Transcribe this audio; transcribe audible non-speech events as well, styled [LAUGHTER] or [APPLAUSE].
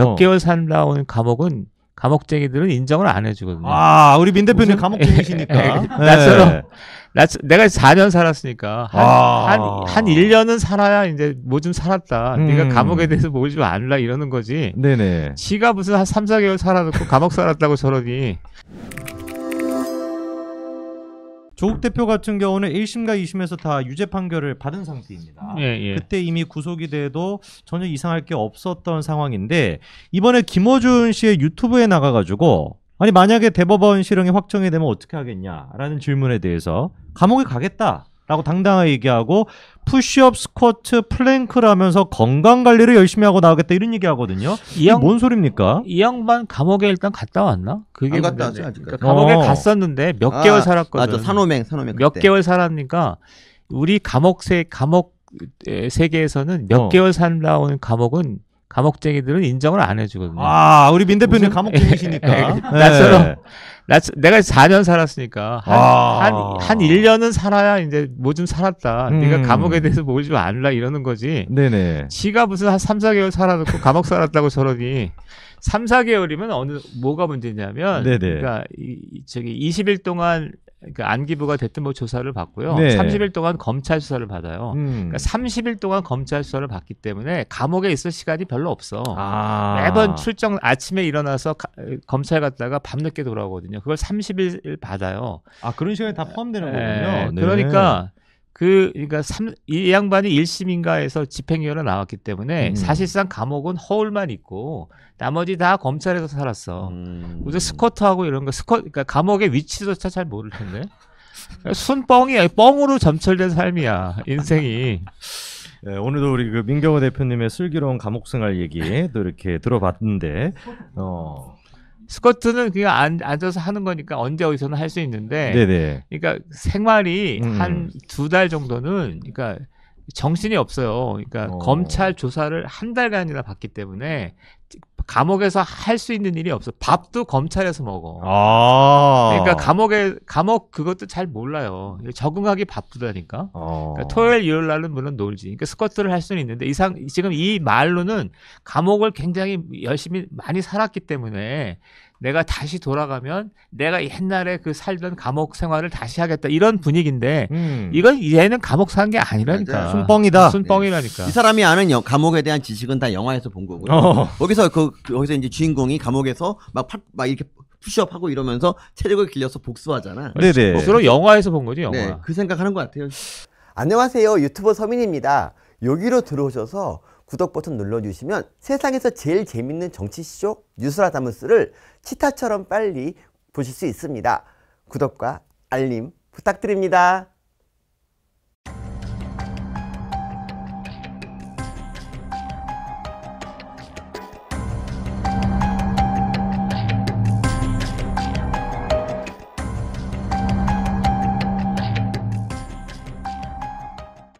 몇 어. 개월 살다온 감옥은 감옥쟁이들은 인정을 안 해주거든요. 아, 우리 민 대표님 감옥쟁이시니까. 예, 네. 나처럼 나, 내가 4년 살았으니까 한, 아. 한, 한 1년은 살아야 이제 뭐 좀 살았다. 음. 네가 감옥에 대해서 뭘좀 알라 이러는 거지. 네네. 지가 무슨 한 3, 4개월 살아놓고 감옥 살았다고 저러니. 조국 대표 같은 경우는 1심과 2심에서 다 유죄 판결을 받은 상태입니다. 예, 예. 그때 이미 구속이 돼도 전혀 이상할 게 없었던 상황인데 이번에 김어준 씨의 유튜브에 나가가지고 아니 만약에 대법원 실형이 확정이 되면 어떻게 하겠냐라는 질문에 대해서 감옥에 가겠다 라고 당당하게 얘기하고 푸시업, 스쿼트, 플랭크라면서 건강 관리를 열심히 하고 나오겠다 이런 얘기 하거든요. 이 이게 양, 뭔 소리입니까? 이 양반 감옥에 일단 갔다 왔나? 그게 안 갔다. 왔죠, 아직까지. 그러니까 감옥에 어. 갔었는데 몇 아, 개월 살았거든. 맞아 산호맹 산호맹 몇 그때. 개월 살았니까 우리 감옥 세 감옥 에, 세계에서는 몇 어. 개월 살다 온 감옥은 감옥쟁이들은 인정을 안 해주거든요. 아 우리 민 대표님 무슨- 감옥쟁이시니까 [LAUGHS] 예, 나처럼 네. 나, 내가 4년 살았으니까 한, 아. 한, 한 1년은 살아야 이제 뭐 좀 살았다. 음. 네가 감옥에 대해서 뭘 좀 알라 이러는 거지. 네네. 지가 무슨 한 3, 4개월 살아놓고 감옥 살았다고 저러니 3, 4개월이면 어느 뭐가 문제냐면 네네. 그러니까 이, 이- 저기 20일 동안 그러니까 안기부가 됐든 뭐 조사를 받고요. 네. 30일 동안 검찰 수사를 받아요. 음. 그러니까 30일 동안 검찰 수사를 받기 때문에 감옥에 있을 시간이 별로 없어. 아. 매번 출정 아침에 일어나서 가- 검찰 갔다가 밤늦게 돌아오거든요. 그걸 30일 받아요. 아 그런 시간이 다 포함되는 예, 거군요. 네. 그러니까 그 그러니까 삼, 이 양반이 1심인가에서 집행유예로 나왔기 때문에 음. 사실상 감옥은 허울만 있고 나머지 다 검찰에서 살았어. 음. 무슨 스쿼트하고 이런 거 스쿼 그러니까 감옥의 위치조차 잘 모를 텐데. 순뻥이야. 뻥으로 점철된 삶이야. 인생이. 네, 오늘도 우리 그 민경호 대표님의 슬기로운 감옥 생활 얘기 또 이렇게 들어봤는데 어. 스쿼트는 그냥 앉, 앉아서 하는 거니까 언제 어디서나 할 수 있는데 네네. 그러니까 생활이 음. 한두 달 정도는 그러니까 정신이 없어요. 그러니까 어. 검찰 조사를 한 달간이나 받기 때문에 감옥에서 할 수 있는 일이 없어. 밥도 검찰에서 먹어. 아. 그러니까 감옥에 감옥 그것도 잘 몰라요. 적응하기 바쁘다니까. 어. 그러니까 토요일 일요일 날은 물론 놀지. 그러니까 스쿼트를 할 수는 있는데 이상 지금 이 말로는 감옥을 굉장히 열심히 많이 살았기 때문에 내가 다시 돌아가면 내가 옛날에 그 살던 감옥 생활을 다시 하겠다 이런 분위기인데 음. 이건 얘는 감옥 산게 아니라니까. 맞아요. 순뻥이다. 순뻥이라니까. 이 사람이 아는 영- 감옥에 대한 지식은 다 영화에서 본 거고요. 어. 거기서 그 그- 거기서 이제 주인공이 감옥에서 막, 팍- 막 이렇게 푸시업 하고 이러면서 체력을 길려서 복수하잖아. 네네. 주로 영화에서 본 거지 영화. 네, 그 생각하는 것 같아요. 안녕하세요. 유튜버 서민입니다. 여기로 들어오셔서 구독 버튼 눌러주시면 세상에서 제일 재밌는 정치쇼 뉴스라다무스를 치타처럼 빨리 보실 수 있습니다. 구독과 알림 부탁드립니다.